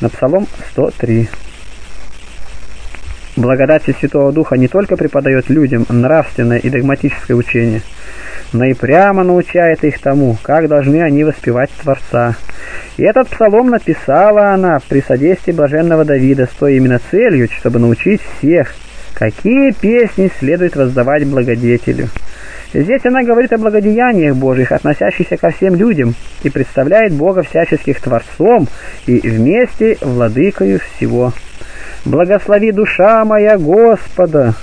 на Псалом 103. Благодать Святого Духа не только преподает людям нравственное и догматическое учение, но и прямо научает их тому, как должны они воспевать Творца. И этот псалом написала она при содействии блаженного Давида с той именно целью, чтобы научить всех, какие песни следует воздавать благодетелю. Здесь она говорит о благодеяниях Божьих, относящихся ко всем людям, и представляет Бога всяческих Творцом и вместе владыкою всего. «Благослови душа моя Господа!»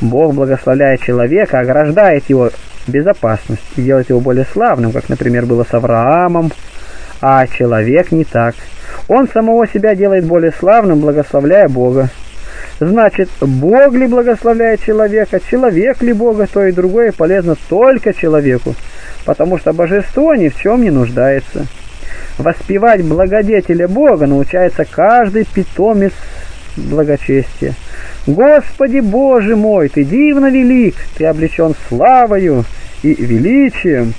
Бог благословляет человека, ограждает его безопасность и делает его более славным, как, например, было с Авраамом, а человек не так. Он самого себя делает более славным, благословляя Бога. Значит, Бог ли благословляет человека, человек ли Бога, то и другое полезно только человеку, потому что божество ни в чем не нуждается. Воспевать благодетеля Бога научается каждый питомец благочестия. Господи Боже мой, Ты дивно велик, Ты облечен славою и величием.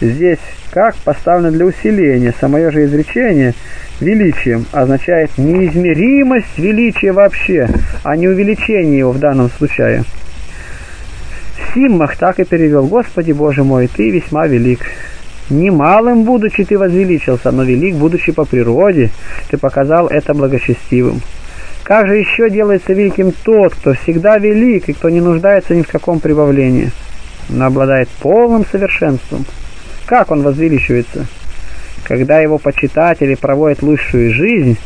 Здесь как поставлено для усиления, самое же изречение – величием означает неизмеримость величия вообще, а не увеличение его в данном случае. Симмах так и перевел, «Господи Боже мой, Ты весьма велик». Немалым будучи ты возвеличился, но велик будучи по природе, ты показал это благочестивым. Как же еще делается великим тот, кто всегда велик и кто не нуждается ни в каком прибавлении, но обладает полным совершенством? Как он возвеличивается? когда его почитатели проводят лучшую жизнь,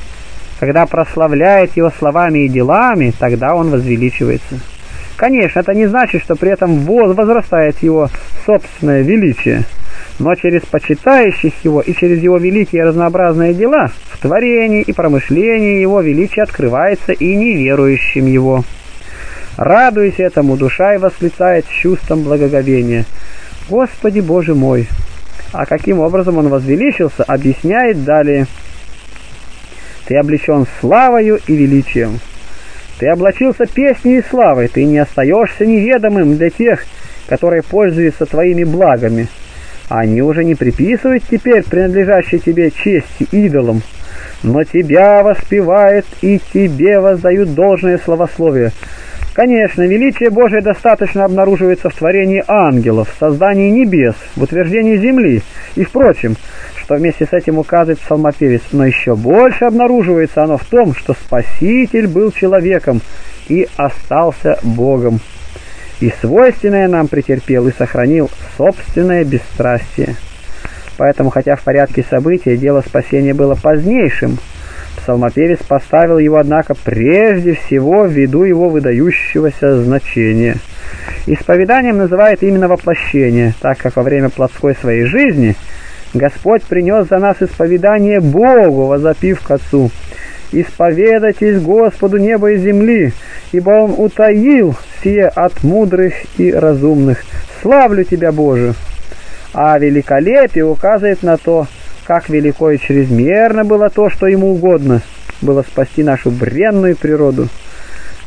когда прославляет его словами и делами, тогда он возвеличивается. Конечно, это не значит, что при этом возрастает его собственное величие, но через почитающих его и через его великие разнообразные дела в творении и промышлении его величие открывается и неверующим его. Радуясь этому, душа и восклицает чувством благоговения. «Господи Боже мой!» А каким образом он возвеличился, объясняет далее. Ты облечен славою и величием. Ты облачился песней и славой, ты не остаешься неведомым для тех, которые пользуются твоими благами. Они уже не приписывают теперь принадлежащей тебе чести идолам, но тебя воспевают и тебе воздают должное словословие. Конечно, величие Божие достаточно обнаруживается в творении ангелов, в создании небес, в утверждении земли и впрочем, что вместе с этим указывает псалмопевец, но еще больше обнаруживается оно в том, что Спаситель был человеком и остался Богом, и свойственное нам претерпел и сохранил собственное бесстрастие. Поэтому, хотя в порядке событий дело спасения было позднейшим, Псалмопевец поставил его, однако, прежде всего ввиду его выдающегося значения. Исповеданием называет именно воплощение, так как во время плотской своей жизни Господь принес за нас исповедание Богу, возопив к Отцу. «Исповедайтесь Господу неба и земли, ибо Он утаил все от мудрых и разумных. Славлю Тебя, Боже!» А великолепие указывает на то, как велико и чрезмерно было то, что ему угодно было спасти нашу бренную природу.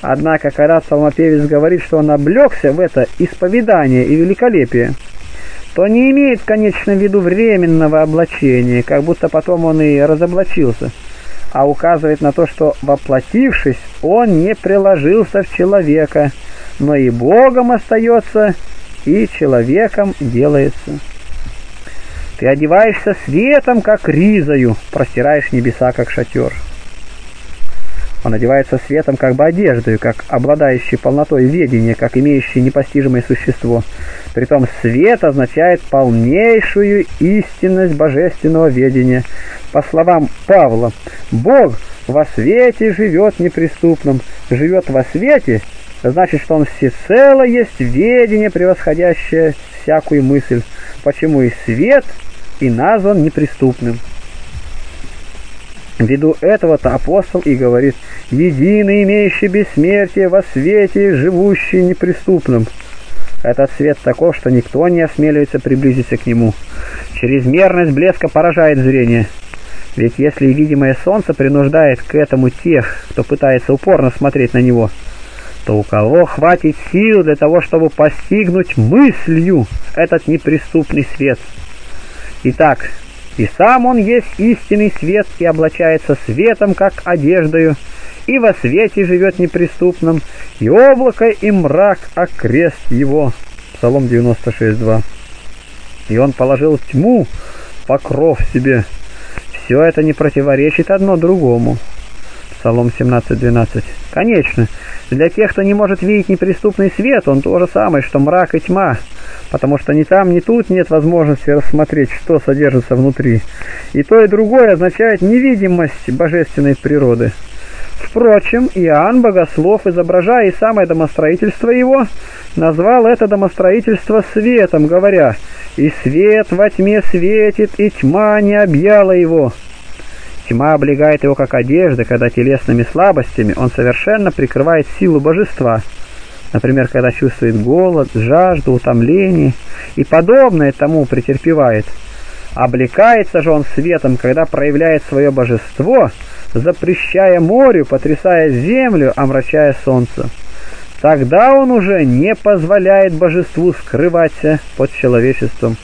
Однако, когда псалмопевец говорит, что он облегся в это исповедание и великолепие, то не имеет, конечно, в виду временного облачения, как будто потом он и разоблачился, а указывает на то, что, воплотившись, он не приложился в человека, но и Богом остается, и человеком делается. Ты одеваешься светом, как ризою, простираешь небеса, как шатер. Он одевается светом, как бы одеждою, как обладающий полнотой ведения, как имеющий непостижимое существо. Притом свет означает полнейшую истинность божественного ведения. По словам Павла, Бог во свете живет неприступным, живет во свете, значит, что он всецело есть ведение, превосходящее всякую мысль. Почему и свет – и назван неприступным. Ввиду этого-то апостол и говорит, «Единый, имеющий бессмертие во свете, живущий неприступным». Этот свет таков, что никто не осмеливается приблизиться к нему. Чрезмерность блеска поражает зрение. Ведь если видимое солнце принуждает к этому тех, кто пытается упорно смотреть на него, то у кого хватит сил для того, чтобы постигнуть мыслью этот неприступный свет – Итак, И сам он есть истинный свет и облачается светом, как одеждою, и во свете живет неприступным, и облако и мрак окрест его. Псалом 96.2. И он положил тьму, покров себе. Все это не противоречит одно другому. Псалом 17.12. Конечно, для тех, кто не может видеть неприступный свет, он то же самое, что мрак и тьма, потому что ни там, ни тут нет возможности рассмотреть, что содержится внутри. И то, и другое означает невидимость божественной природы. Впрочем, Иоанн Богослов, изображая и самое домостроительство его, назвал это домостроительство светом, говоря «И свет во тьме светит, и тьма не объяла его». Тьма облегает его как одежда, когда телесными слабостями он совершенно прикрывает силу божества. Например, когда чувствует голод, жажду, утомление и подобное тому претерпевает. Облекается же он светом, когда проявляет свое божество – запрещая морю, потрясая землю, омрачая солнце. Тогда он уже не позволяет божеству скрываться под человечеством,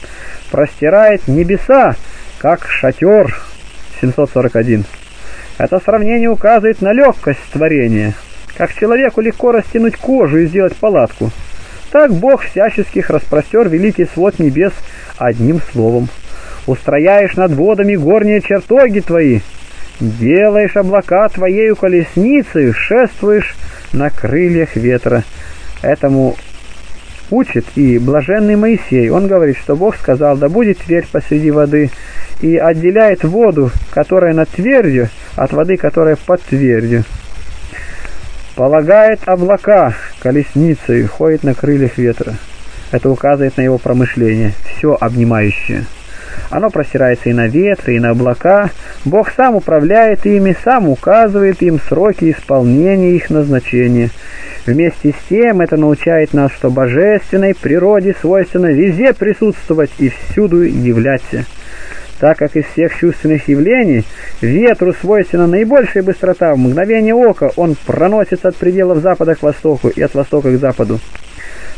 простирает небеса, как шатер 741. Это сравнение указывает на легкость творения. Как человеку легко растянуть кожу и сделать палатку, так Бог всяческих распростер великий свод небес одним словом. Устрояешь над водами горние чертоги твои, Делаешь облака твоею колесницей, шествуешь на крыльях ветра. Этому учит и блаженный Моисей. Он говорит, что Бог сказал, да будет твердь посреди воды, и отделяет воду, которая над твердью, от воды, которая под твердью. Полагает облака колесницей, ходит на крыльях ветра. Это указывает на его промышление, все обнимающее. Оно простирается и на ветры, и на облака. Бог сам управляет ими, сам указывает им сроки исполнения их назначения. Вместе с тем это научает нас, что божественной природе свойственно везде присутствовать и всюду являться. Так как из всех чувственных явлений ветру свойственна наибольшая быстрота, в мгновение ока он проносится от пределов запада к востоку и от востока к западу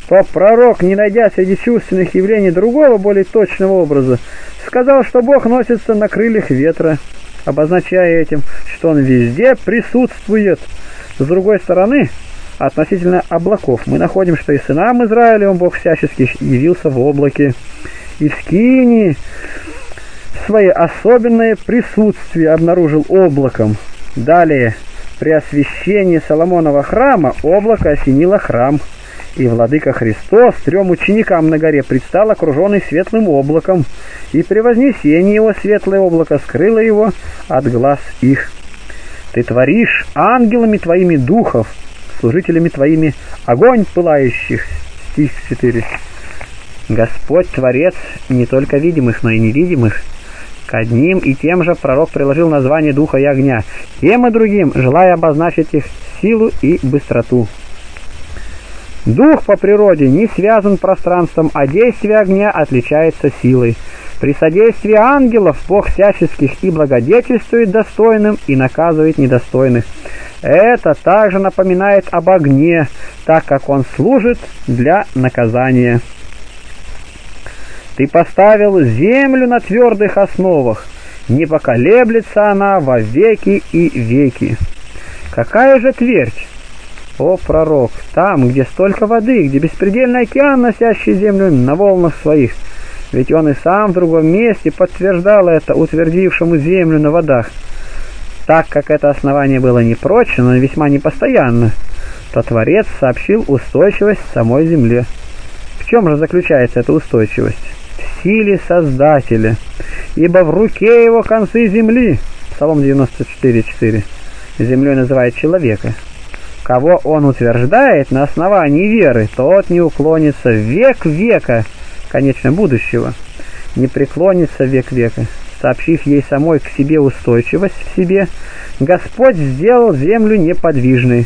то пророк, не найдя среди чувственных явлений другого, более точного образа, сказал, что Бог носится на крыльях ветра, обозначая этим, что Он везде присутствует. С другой стороны, относительно облаков, мы находим, что и сынам Израилевым Бог всячески явился в облаке, и в Скинии свое особенное присутствие обнаружил облаком. Далее, при освящении Соломонова храма облако осенило храм – и владыка Христос трем ученикам на горе предстал окруженный светлым облаком, и при вознесении его светлое облако скрыло его от глаз их. Ты творишь ангелами твоими духов, служителями твоими огонь пылающих. Стих 4. Господь Творец не только видимых, но и невидимых. К одним и тем же пророк приложил название духа и огня, тем и другим, желая обозначить их силу и быстроту. Дух по природе не связан пространством, а действие огня отличается силой. При содействии ангелов Бог всяческих и благодетельствует достойным и наказывает недостойных. Это также напоминает об огне, так как он служит для наказания. Ты поставил землю на твердых основах, не поколеблется она во веки и веки. Какая же твердь? О, пророк, там, где столько воды, где беспредельный океан, носящий землю на волнах своих. Ведь он и сам в другом месте подтверждал это утвердившему землю на водах. Так как это основание было не прочно, но весьма непостоянно, то Творец сообщил устойчивость самой земле. В чем же заключается эта устойчивость? В силе Создателя, ибо в руке его концы земли. Псалом 94.4. Землей называет человека. Кого он утверждает на основании веры, тот не уклонится век века, конечно, будущего, не преклонится век века. Сообщив ей самой к себе устойчивость в себе, Господь сделал землю неподвижной.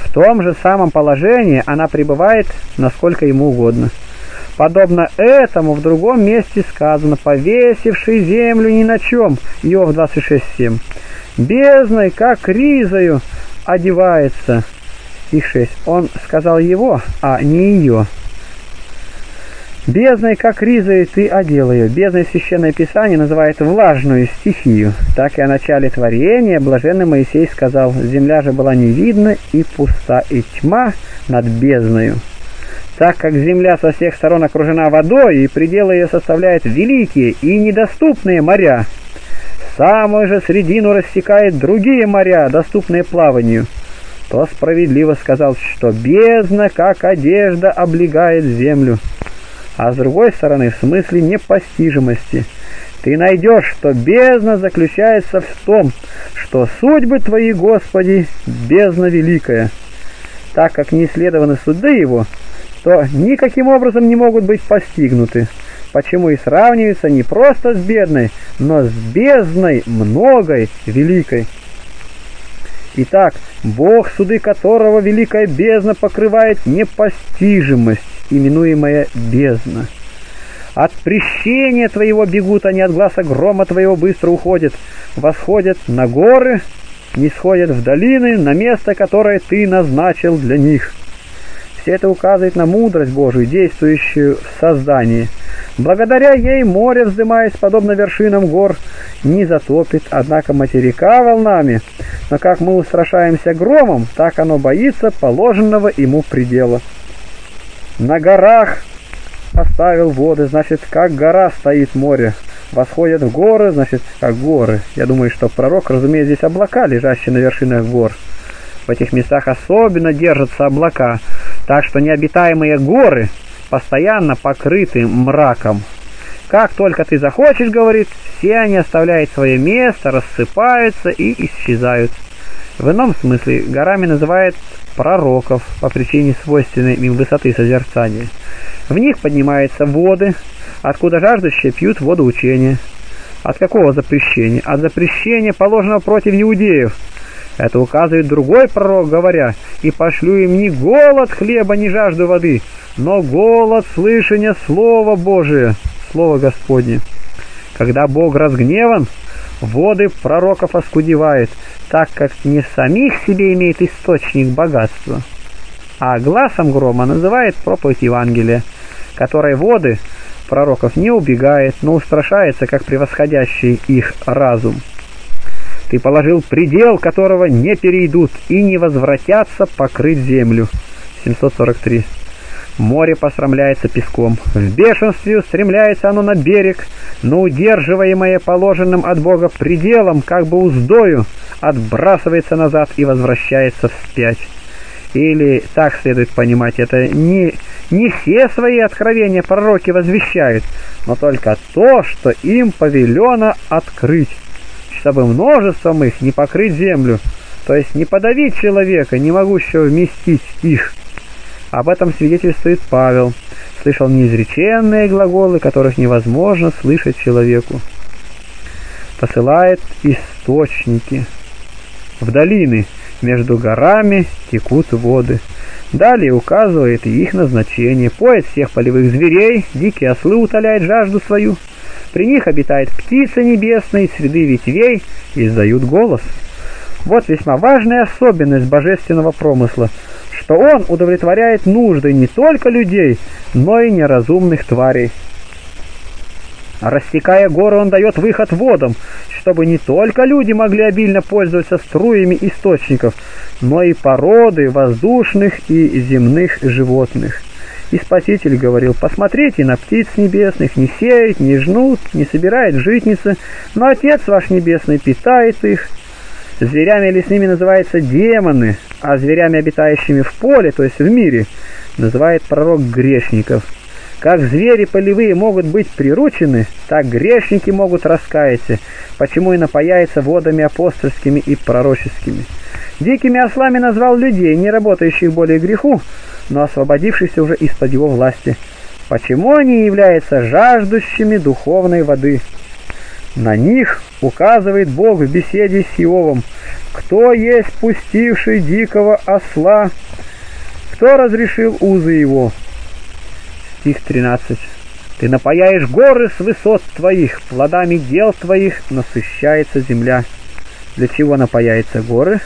В том же самом положении она пребывает, насколько ему угодно. Подобно этому в другом месте сказано, повесивший землю ни на чем, Иов 26.7. Бездной, как ризою, одевается. Стих 6. Он сказал его, а не ее. Бездной, как ризой, ты одел ее. Бездной Священное Писание называет влажную стихию. Так и о начале творения блаженный Моисей сказал, «Земля же была не видна и пуста, и тьма над бездною». Так как земля со всех сторон окружена водой, и пределы ее составляют великие и недоступные моря, самую же средину рассекает другие моря, доступные плаванию, то справедливо сказал, что бездна, как одежда, облегает землю а с другой стороны в смысле непостижимости. Ты найдешь, что бездна заключается в том, что судьбы твои, Господи, бездна великая. Так как не исследованы суды его, то никаким образом не могут быть постигнуты, почему и сравниваются не просто с бедной, но с бездной многой великой. Итак, Бог, суды которого великая бездна покрывает непостижимость, именуемая бездна. От прещения твоего бегут они, от глаза грома твоего быстро уходят, восходят на горы, не сходят в долины, на место, которое ты назначил для них. Все это указывает на мудрость Божию, действующую в создании. Благодаря ей море, вздымаясь подобно вершинам гор, не затопит, однако материка волнами. Но как мы устрашаемся громом, так оно боится положенного ему предела. На горах оставил воды, значит, как гора стоит море. Восходят в горы, значит, как горы. Я думаю, что пророк разумеет здесь облака, лежащие на вершинах гор. В этих местах особенно держатся облака, так что необитаемые горы постоянно покрыты мраком. Как только ты захочешь, говорит, все они оставляют свое место, рассыпаются и исчезают. В ином смысле горами называют пророков по причине свойственной им высоты созерцания. В них поднимаются воды, откуда жаждущие пьют воду учения. От какого запрещения? От запрещения, положенного против иудеев. Это указывает другой пророк, говоря, «И пошлю им не голод хлеба, не жажду воды, но голод слышания Слова Божия, Слово Господне». Когда Бог разгневан, воды пророков оскудевает, так как не самих себе имеет источник богатства, а глазом грома называет проповедь Евангелия, которой воды пророков не убегает, но устрашается, как превосходящий их разум. Ты положил предел, которого не перейдут и не возвратятся покрыть землю. 743. Море посрамляется песком. В бешенстве устремляется оно на берег, но удерживаемое положенным от Бога пределом, как бы уздою, отбрасывается назад и возвращается вспять. Или так следует понимать, это не, не все свои откровения пророки возвещают, но только то, что им повелено открыть, чтобы множеством их не покрыть землю, то есть не подавить человека, не могущего вместить их. Об этом свидетельствует Павел. Слышал неизреченные глаголы, которых невозможно слышать человеку. Посылает источники. В долины между горами текут воды. Далее указывает их назначение. Поет всех полевых зверей, дикие ослы утоляет жажду свою. При них обитает птицы небесные, среды ветвей издают голос. Вот весьма важная особенность божественного промысла – что он удовлетворяет нужды не только людей, но и неразумных тварей. Растекая горы, он дает выход водам, чтобы не только люди могли обильно пользоваться струями источников, но и породы воздушных и земных животных. И Спаситель говорил, посмотрите на птиц небесных, не сеют, не жнут, не собирают житницы, но Отец ваш Небесный питает их, Зверями лесными называются демоны, а зверями, обитающими в поле, то есть в мире, называет пророк грешников. Как звери полевые могут быть приручены, так грешники могут раскаяться, почему и напаяются водами апостольскими и пророческими. Дикими ослами назвал людей, не работающих более греху, но освободившихся уже из-под его власти. Почему они являются жаждущими духовной воды? На них указывает Бог в беседе с Иовом. Кто есть пустивший дикого осла? Кто разрешил узы его? Стих 13. Ты напаяешь горы с высот твоих, плодами дел твоих насыщается земля. Для чего напаяются горы?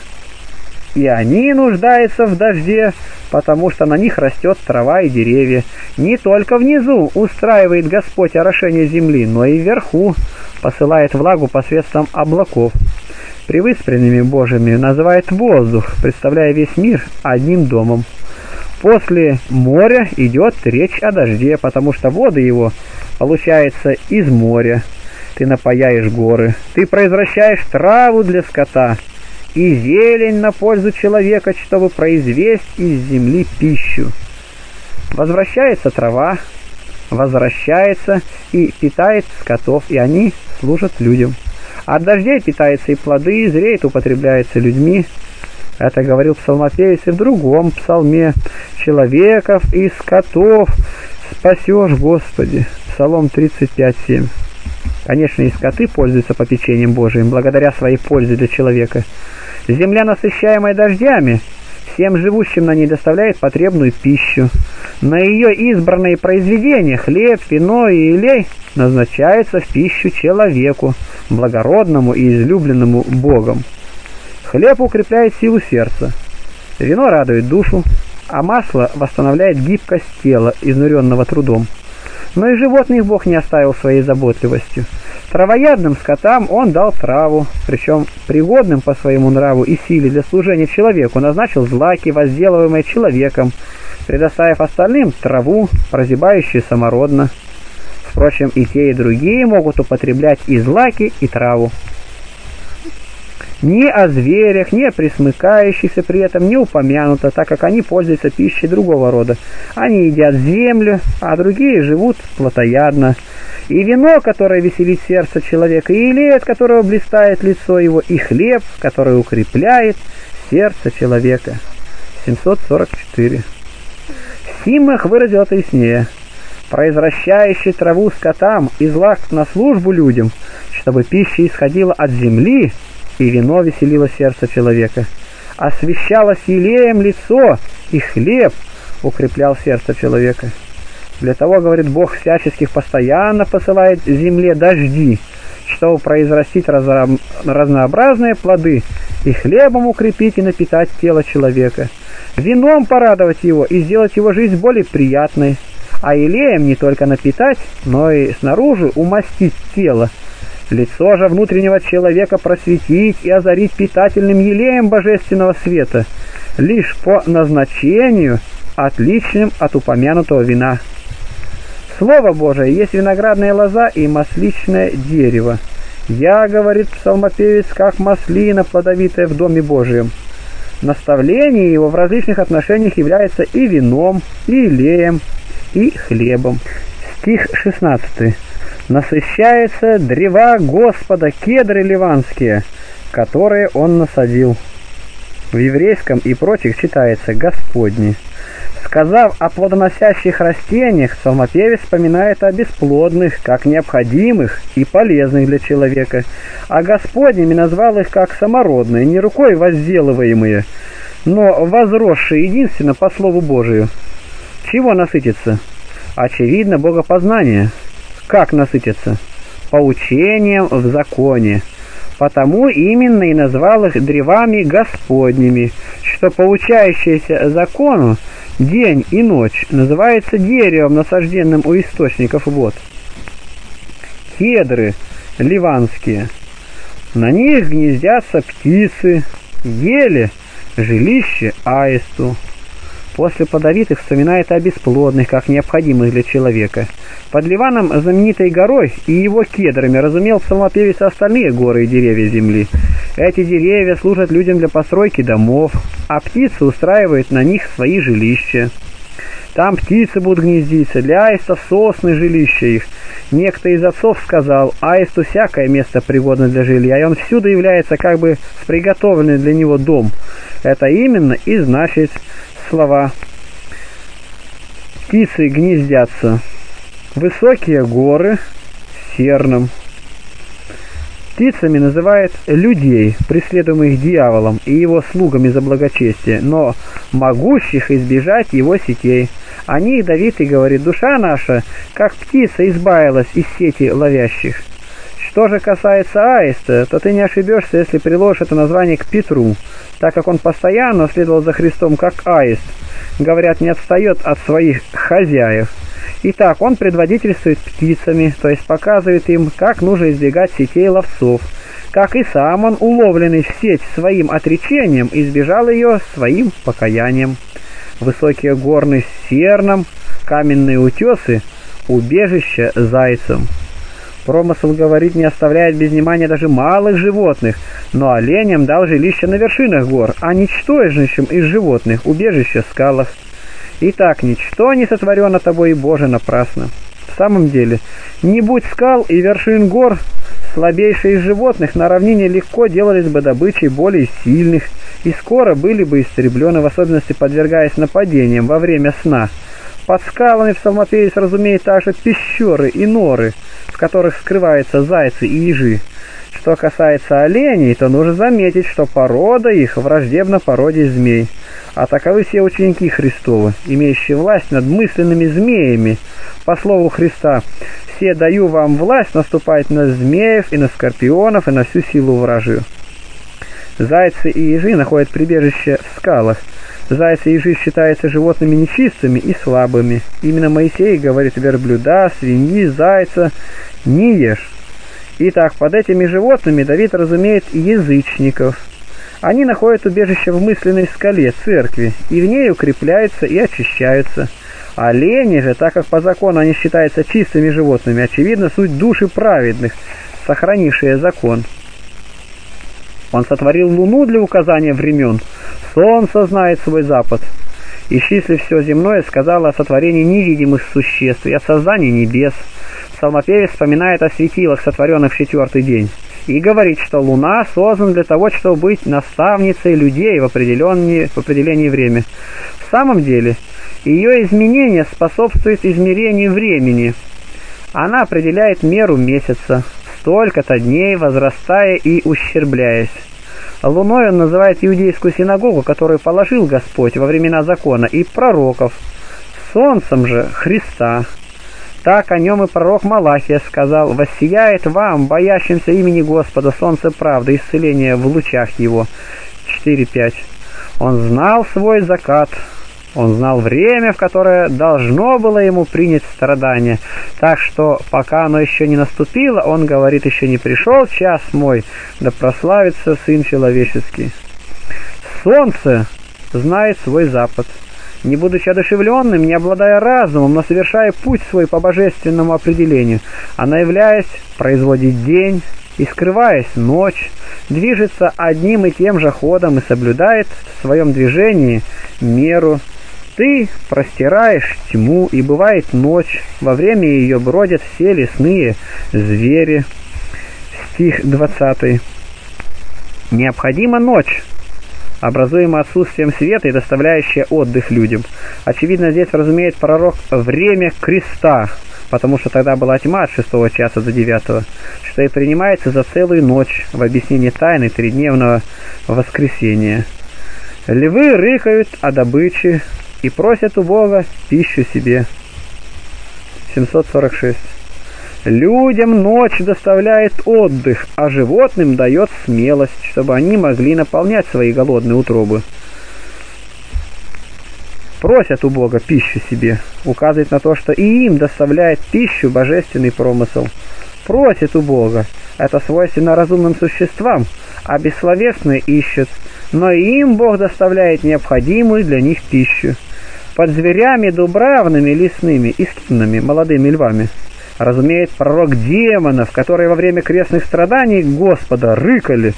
и они нуждаются в дожде, потому что на них растет трава и деревья. Не только внизу устраивает Господь орошение земли, но и вверху посылает влагу посредством облаков. Привыспренными Божьими называет воздух, представляя весь мир одним домом. После моря идет речь о дожде, потому что воды его получаются из моря. Ты напаяешь горы, ты произвращаешь траву для скота и зелень на пользу человека, чтобы произвести из земли пищу. Возвращается трава, возвращается и питает скотов, и они служат людям. От дождей питаются и плоды, зреет, употребляется людьми. Это говорил псалмопевец и в другом псалме. «Человеков и скотов спасешь, Господи». Псалом 35.7. Конечно, и скоты пользуются попечением Божиим, благодаря своей пользе для человека. Земля, насыщаемая дождями, всем живущим на ней доставляет потребную пищу. На ее избранные произведения хлеб, вино и илей назначаются в пищу человеку, благородному и излюбленному Богом. Хлеб укрепляет силу сердца, вино радует душу, а масло восстанавливает гибкость тела, изнуренного трудом. Но и животных Бог не оставил своей заботливостью. Травоядным скотам он дал траву, причем пригодным по своему нраву и силе для служения человеку назначил злаки, возделываемые человеком, предоставив остальным траву, прозябающую самородно. Впрочем, и те, и другие могут употреблять и злаки, и траву. Ни о зверях, ни о присмыкающихся при этом не упомянуто, так как они пользуются пищей другого рода. Они едят землю, а другие живут плотоядно. И вино, которое веселит сердце человека, и от которого блистает лицо его, и хлеб, который укрепляет сердце человека. 744. Симах выразил это яснее. Произвращающий траву скотам и злак на службу людям, чтобы пища исходила от земли, и вино веселило сердце человека. Освещалось елеем лицо, и хлеб укреплял сердце человека. Для того, говорит Бог, всяческих постоянно посылает земле дожди, чтобы произрастить разнообразные плоды и хлебом укрепить и напитать тело человека, вином порадовать его и сделать его жизнь более приятной, а елеем не только напитать, но и снаружи умастить тело, лицо же внутреннего человека просветить и озарить питательным елеем божественного света, лишь по назначению, отличным от упомянутого вина. Слово Божие есть виноградная лоза и масличное дерево. Я, говорит псалмопевец, как маслина плодовитая в Доме Божьем. Наставление его в различных отношениях является и вином, и илеем, и хлебом. Стих 16 насыщается древа Господа, кедры ливанские, которые он насадил. В еврейском и прочих читается «Господни». Сказав о плодоносящих растениях, псалмопевец вспоминает о бесплодных, как необходимых и полезных для человека, а Господними назвал их как самородные, не рукой возделываемые, но возросшие единственно по Слову Божию. Чего насытиться? Очевидно, богопознание – как насытиться? Поучением в законе. Потому именно и назвал их древами Господними, что поучающиеся закону день и ночь называется деревом, насажденным у источников вод. Кедры ливанские. На них гнездятся птицы, ели жилище аисту. После плодовитых вспоминает о бесплодных, как необходимых для человека. Под Ливаном, знаменитой горой и его кедрами, разумел псалмопевец остальные горы и деревья земли. Эти деревья служат людям для постройки домов, а птицы устраивают на них свои жилища. Там птицы будут гнездиться, для аистов сосны жилища их. Некто из отцов сказал, аисту всякое место пригодно для жилья, и он всюду является как бы приготовленный для него дом. Это именно и значит слова «птицы гнездятся». Высокие горы серным. Птицами называют людей, преследуемых дьяволом и его слугами за благочестие, но могущих избежать его сетей. Они ядовиты, говорит, душа наша, как птица избавилась из сети ловящих. Что же касается аиста, то ты не ошибешься, если приложишь это название к Петру, так как он постоянно следовал за Христом как аист, говорят, не отстает от своих хозяев. Итак, он предводительствует птицами, то есть показывает им, как нужно избегать сетей ловцов, как и сам он, уловленный в сеть своим отречением, избежал ее своим покаянием. Высокие горны с серном, каменные утесы, убежище зайцем. Промысл, говорит, не оставляет без внимания даже малых животных, но оленям дал жилище на вершинах гор, а ничтожнейшим из животных – убежище в скалах. Итак, ничто не сотворено тобой, Боже, напрасно. В самом деле, не будь скал и вершин гор, слабейшие из животных на равнине легко делались бы добычей более сильных и скоро были бы истреблены, в особенности подвергаясь нападениям во время сна. Под скалами в Псалмопевец разумеет также пещеры и норы – в которых скрываются зайцы и ежи. Что касается оленей, то нужно заметить, что порода их враждебна породе змей. А таковы все ученики Христовы, имеющие власть над мысленными змеями. По слову Христа, «Все даю вам власть наступать на змеев и на скорпионов и на всю силу вражию». Зайцы и ежи находят прибежище в скалах. Зайцы и ежи считаются животными нечистыми и слабыми. Именно Моисей говорит верблюда, свиньи, зайца не ешь. Итак, под этими животными Давид разумеет язычников. Они находят убежище в мысленной скале церкви, и в ней укрепляются и очищаются. Олени же, так как по закону они считаются чистыми животными, очевидно, суть души праведных, сохранившие закон. Он сотворил луну для указания времен, солнце знает свой запад. Исчислив все земное, сказала о сотворении невидимых существ и о создании небес – Псалмопевец вспоминает о светилах, сотворенных в четвертый день, и говорит, что Луна создана для того, чтобы быть наставницей людей в, определенные, в определенное время. В самом деле, ее изменение способствует измерению времени. Она определяет меру месяца, столько-то дней, возрастая и ущербляясь. Луной он называет иудейскую синагогу, которую положил Господь во времена закона, и пророков. Солнцем же Христа. Так о нем и пророк Малахия сказал, «Воссияет вам, боящимся имени Господа, солнце правды, исцеление в лучах его». 4.5. Он знал свой закат, он знал время, в которое должно было ему принять страдание. Так что, пока оно еще не наступило, он говорит, еще не пришел час мой, да прославится Сын Человеческий. Солнце знает свой запад не будучи одушевленным, не обладая разумом, но совершая путь свой по божественному определению, она, являясь, производит день и, скрываясь, ночь, движется одним и тем же ходом и соблюдает в своем движении меру. Ты простираешь тьму, и бывает ночь, во время ее бродят все лесные звери. Стих 20. Необходима ночь, образуемое отсутствием света и доставляющее отдых людям. Очевидно, здесь разумеет пророк время креста, потому что тогда была тьма от шестого часа до девятого, что и принимается за целую ночь в объяснении тайны тридневного воскресения. Львы рыкают о добыче и просят у Бога пищу себе. 746. Людям ночь доставляет отдых, а животным дает смелость, чтобы они могли наполнять свои голодные утробы. Просят у Бога пищу себе, указывает на то, что и им доставляет пищу божественный промысел. Просят у Бога, это свойственно разумным существам, а бессловесные ищут, но и им Бог доставляет необходимую для них пищу. Под зверями дубравными, лесными и скинными, молодыми львами – разумеет пророк демонов, которые во время крестных страданий Господа рыкали,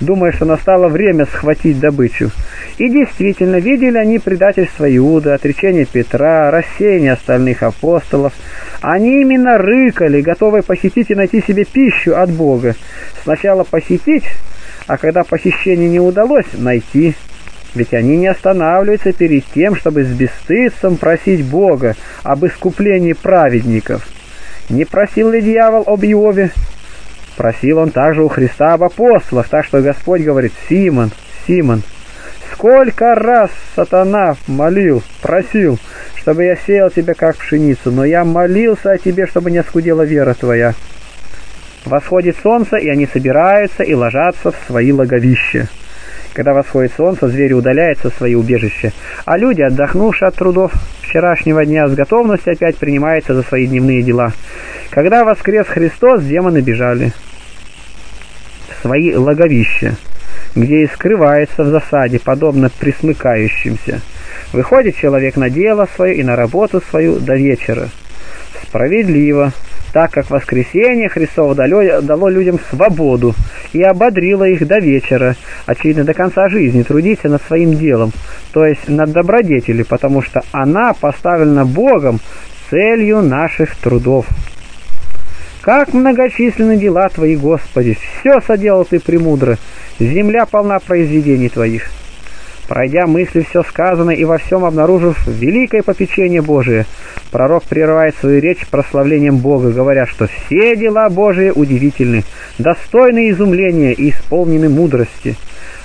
думая, что настало время схватить добычу. И действительно, видели они предательство Иуды, отречение Петра, рассеяние остальных апостолов. Они именно рыкали, готовые похитить и найти себе пищу от Бога. Сначала похитить, а когда похищение не удалось, найти. Ведь они не останавливаются перед тем, чтобы с бесстыдством просить Бога об искуплении праведников. Не просил ли дьявол об Иове? Просил он также у Христа об апостолах, так что Господь говорит, «Симон, Симон, сколько раз сатана молил, просил, чтобы я сеял тебя как пшеницу, но я молился о тебе, чтобы не оскудела вера твоя». Восходит солнце, и они собираются и ложатся в свои логовища. Когда восходит солнце, звери удаляются в свои убежища, а люди, отдохнувшие от трудов вчерашнего дня, с готовностью опять принимаются за свои дневные дела. Когда воскрес Христос, демоны бежали в свои логовища, где и скрывается в засаде, подобно присмыкающимся. Выходит человек на дело свое и на работу свою до вечера. Справедливо, так как воскресенье Христово дало, дало людям свободу и ободрило их до вечера, очевидно, до конца жизни, трудиться над своим делом, то есть над добродетелью, потому что она поставлена Богом целью наших трудов. Как многочисленны дела Твои, Господи! Все соделал Ты премудро, земля полна произведений Твоих. Пройдя мысли все сказанное и во всем обнаружив великое попечение Божие, пророк прерывает свою речь прославлением Бога, говоря, что все дела Божии удивительны, достойны изумления и исполнены мудрости.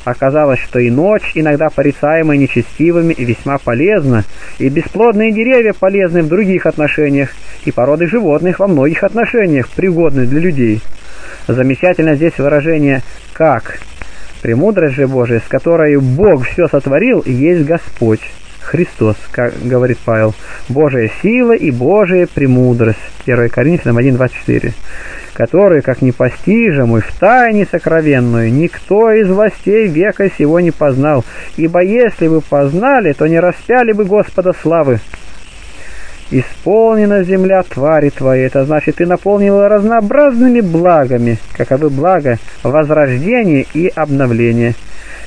Оказалось, что и ночь, иногда порицаемая нечестивыми, весьма полезна, и бесплодные деревья полезны в других отношениях, и породы животных во многих отношениях пригодны для людей. Замечательно здесь выражение «как», Премудрость же Божия, с которой Бог все сотворил, есть Господь. Христос, как говорит Павел, Божия сила и Божия премудрость, 1 Коринфянам 1.24, который, как непостижимый, в тайне сокровенную, никто из властей века сего не познал, ибо если бы познали, то не распяли бы Господа славы, Исполнена земля твари твоей, это значит, ты наполнила разнообразными благами, каковы благо возрождение и обновление.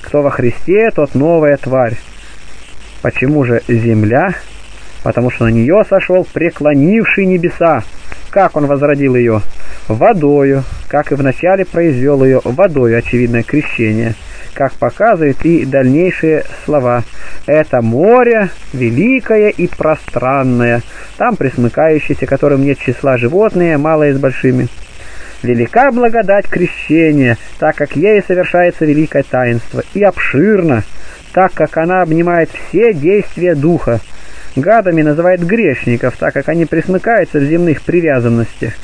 Кто во Христе, тот новая тварь. Почему же земля? Потому что на нее сошел преклонивший небеса. Как он возродил ее? Водою, как и вначале произвел ее водою, очевидное крещение – как показывают и дальнейшие слова. Это море великое и пространное, там присмыкающиеся, которым нет числа животные, малые с большими. Велика благодать крещения, так как ей совершается великое таинство, и обширно, так как она обнимает все действия Духа. Гадами называют грешников, так как они присмыкаются в земных привязанностях.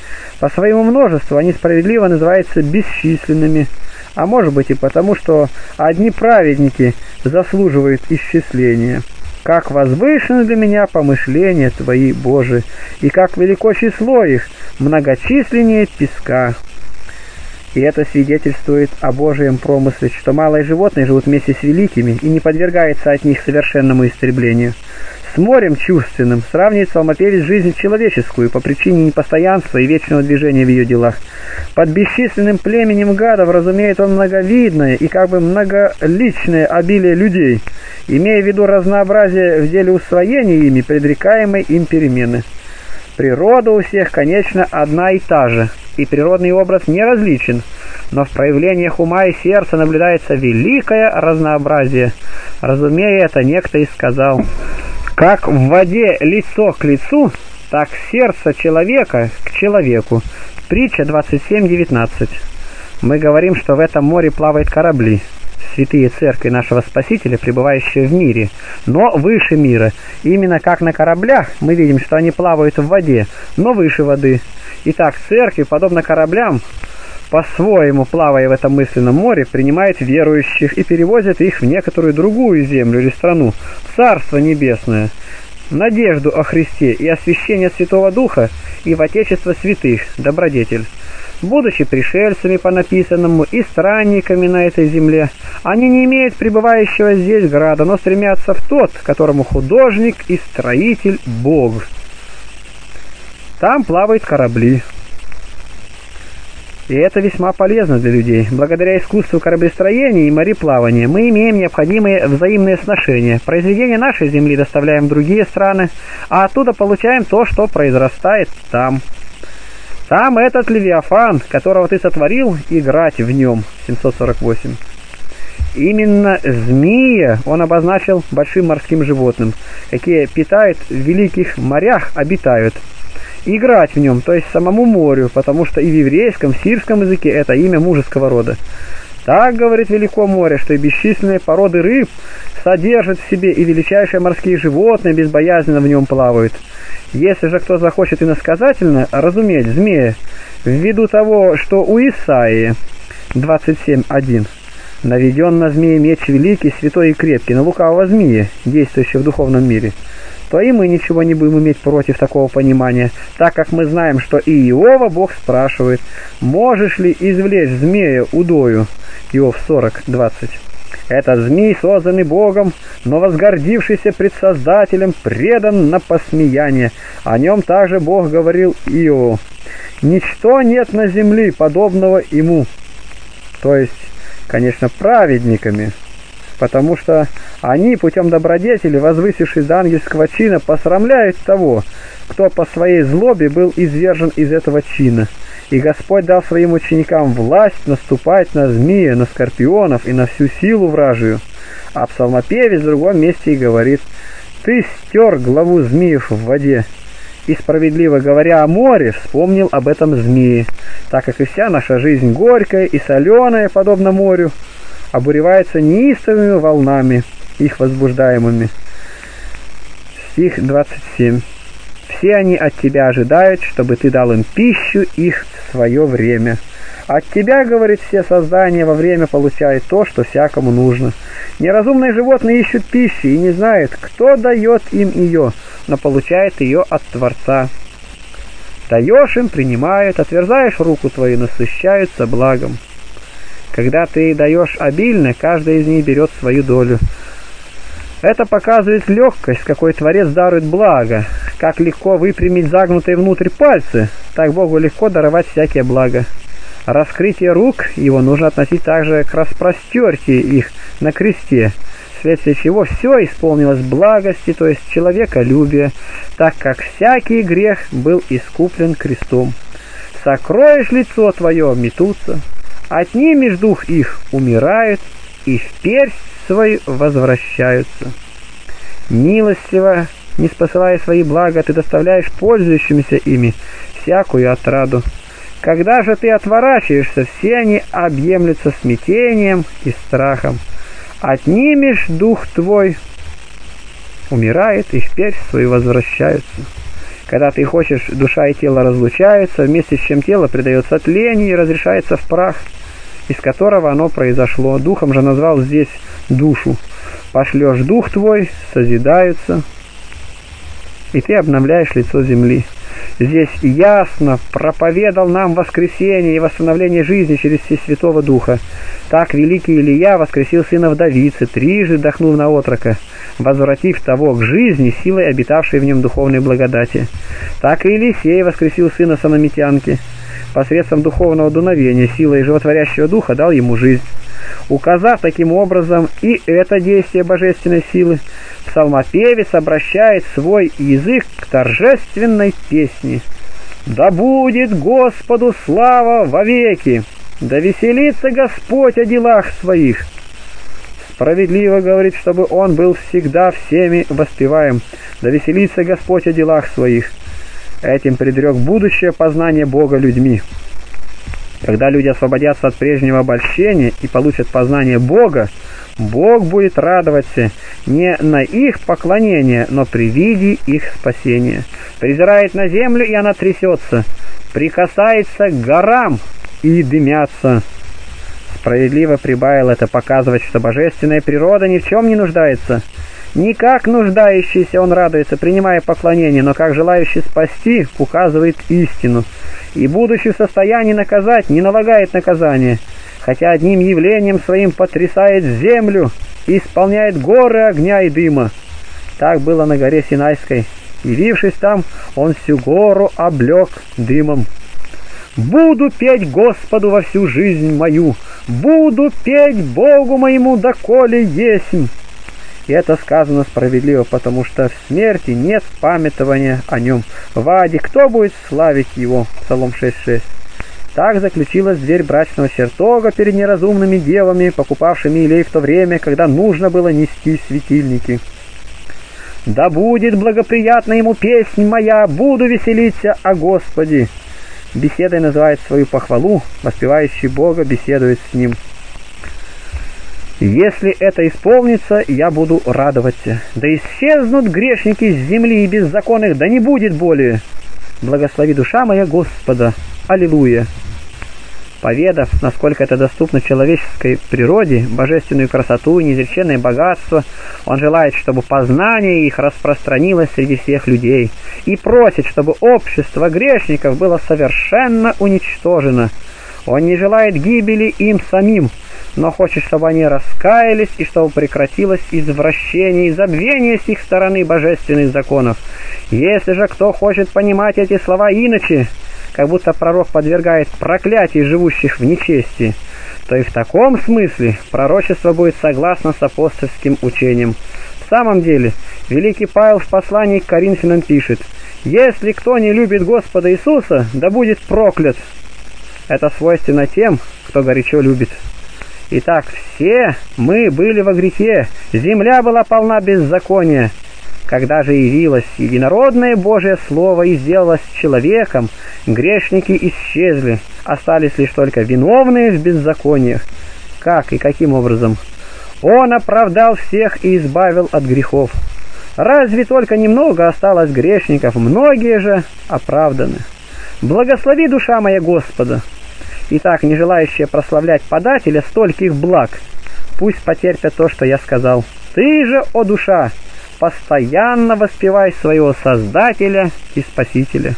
По своему множеству они справедливо называются бесчисленными а может быть и потому, что одни праведники заслуживают исчисления. Как возвышены для меня помышления Твои, Боже, и как велико число их, многочисленнее песка. И это свидетельствует о Божьем промысле, что малые животные живут вместе с великими и не подвергаются от них совершенному истреблению. С морем чувственным сравнивает псалмопевец жизнь человеческую по причине непостоянства и вечного движения в ее делах. Под бесчисленным племенем гадов разумеет он многовидное и как бы многоличное обилие людей, имея в виду разнообразие в деле усвоения ими предрекаемой им перемены. Природа у всех, конечно, одна и та же, и природный образ не различен, но в проявлениях ума и сердца наблюдается великое разнообразие. Разумея это, некто и сказал – как в воде лицо к лицу, так сердце человека к человеку. Притча 27.19. Мы говорим, что в этом море плавают корабли, святые церкви нашего Спасителя, пребывающие в мире, но выше мира. Именно как на кораблях мы видим, что они плавают в воде, но выше воды. Итак, церкви, подобно кораблям, по-своему, плавая в этом мысленном море, принимает верующих и перевозит их в некоторую другую землю или страну, Царство Небесное, надежду о Христе и освящение Святого Духа и в Отечество святых, добродетель. Будучи пришельцами по написанному и странниками на этой земле, они не имеют пребывающего здесь града, но стремятся в тот, которому художник и строитель Бог. Там плавают корабли, и это весьма полезно для людей. Благодаря искусству кораблестроения и мореплавания мы имеем необходимые взаимные сношения. Произведения нашей земли доставляем в другие страны, а оттуда получаем то, что произрастает там. Там этот Левиафан, которого ты сотворил, играть в нем. 748. Именно змея он обозначил большим морским животным, какие питают в великих морях, обитают играть в нем, то есть самому морю, потому что и в еврейском, в сирском языке это имя мужеского рода. Так, говорит Велико море, что и бесчисленные породы рыб содержат в себе, и величайшие морские животные безбоязненно в нем плавают. Если же кто захочет иносказательно разуметь змея, ввиду того, что у Исаии 27.1 наведен на змея меч великий, святой и крепкий, на лукавого змея, действующего в духовном мире, то и мы ничего не будем иметь против такого понимания, так как мы знаем, что и Иова Бог спрашивает, можешь ли извлечь змея удою, Иов 40, 20. Этот змей, созданный Богом, но возгордившийся пред Создателем, предан на посмеяние. О нем также Бог говорил Иову. «Ничто нет на земле подобного ему». То есть, конечно, праведниками, потому что они путем добродетели, возвысившись до ангельского чина, посрамляют того, кто по своей злобе был извержен из этого чина. И Господь дал своим ученикам власть наступать на змея, на скорпионов и на всю силу вражию. А псалмопевец в другом месте и говорит, «Ты стер главу змеев в воде». И справедливо говоря о море, вспомнил об этом змее, так как и вся наша жизнь горькая и соленая, подобно морю, обуревается неистовыми волнами, их возбуждаемыми. Стих 27. Все они от тебя ожидают, чтобы ты дал им пищу их в свое время. От тебя, говорит, все создания во время получают то, что всякому нужно. Неразумные животные ищут пищи и не знают, кто дает им ее, но получает ее от Творца. Даешь им, принимают, отверзаешь руку твою, насыщаются благом. Когда ты даешь обильно, каждый из них берет свою долю. Это показывает легкость, какой Творец дарует благо. Как легко выпрямить загнутые внутрь пальцы, так Богу легко даровать всякие блага. Раскрытие рук его нужно относить также к распростертии их на кресте, вследствие чего все исполнилось благости, то есть человеколюбие, так как всякий грех был искуплен крестом. Сокроешь лицо твое, метутся, Отнимешь дух их, умирают, и в персть свою возвращаются. Милостиво, не спосылая свои блага, ты доставляешь пользующимся ими всякую отраду. Когда же ты отворачиваешься, все они объемлются смятением и страхом. Отнимешь дух твой, умирает, и в персть свою возвращаются. Когда ты хочешь, душа и тело разлучаются, вместе с чем тело предается тлению и разрешается в прах, из которого оно произошло. Духом же назвал здесь душу. Пошлешь дух твой, созидаются, и ты обновляешь лицо земли. Здесь ясно проповедал нам воскресение и восстановление жизни через Святого Духа. Так великий Илья воскресил сына вдовицы, трижды вдохнув на отрока, возвратив того к жизни силой обитавшей в нем духовной благодати. Так и Елисей воскресил сына Санамитянки, посредством духовного дуновения, силой животворящего духа дал ему жизнь. Указав таким образом и это действие божественной силы, псалмопевец обращает свой язык к торжественной песне. «Да будет Господу слава вовеки! Да веселится Господь о делах своих!» Справедливо говорит, чтобы он был всегда всеми воспеваем. Да веселится Господь о делах своих. Этим предрек будущее познание Бога людьми. Когда люди освободятся от прежнего обольщения и получат познание Бога, Бог будет радоваться не на их поклонение, но при виде их спасения. Презирает на землю, и она трясется, прикасается к горам и дымятся. Справедливо прибавил это показывать, что божественная природа ни в чем не нуждается. Не как нуждающийся он радуется, принимая поклонение, но как желающий спасти, указывает истину. И, будучи в состоянии наказать, не налагает наказание – хотя одним явлением своим потрясает землю и исполняет горы огня и дыма. Так было на горе Синайской. Явившись там, он всю гору облег дымом. «Буду петь Господу во всю жизнь мою, буду петь Богу моему, доколе есмь». И это сказано справедливо, потому что в смерти нет памятования о нем. В аде кто будет славить его? Псалом 6.6. Так заключилась дверь брачного чертога перед неразумными девами, покупавшими елей в то время, когда нужно было нести светильники. «Да будет благоприятна ему песнь моя, буду веселиться о Господе!» Беседой называет свою похвалу, воспевающий Бога беседует с ним. Если это исполнится, я буду радоваться. Да исчезнут грешники с земли и беззаконных, да не будет более. Благослови душа моя Господа. Аллилуйя. Поведав, насколько это доступно человеческой природе, божественную красоту и неизреченное богатство, он желает, чтобы познание их распространилось среди всех людей, и просит, чтобы общество грешников было совершенно уничтожено. Он не желает гибели им самим, но хочет, чтобы они раскаялись и чтобы прекратилось извращение и забвение с их стороны божественных законов. Если же кто хочет понимать эти слова иначе, как будто пророк подвергает проклятию живущих в нечестии, то и в таком смысле пророчество будет согласно с апостольским учением. В самом деле, великий Павел в послании к Коринфянам пишет, «Если кто не любит Господа Иисуса, да будет проклят». Это свойственно тем, кто горячо любит. Итак, все мы были во грехе, земля была полна беззакония. Когда же явилось единородное Божие Слово и сделалось человеком, грешники исчезли, остались лишь только виновные в беззакониях. Как и каким образом? Он оправдал всех и избавил от грехов. Разве только немного осталось грешников, многие же оправданы. Благослови душа моя Господа, Итак, не желающие прославлять подателя стольких благ, пусть потерпят то, что я сказал. Ты же, о душа, постоянно воспевай своего Создателя и Спасителя.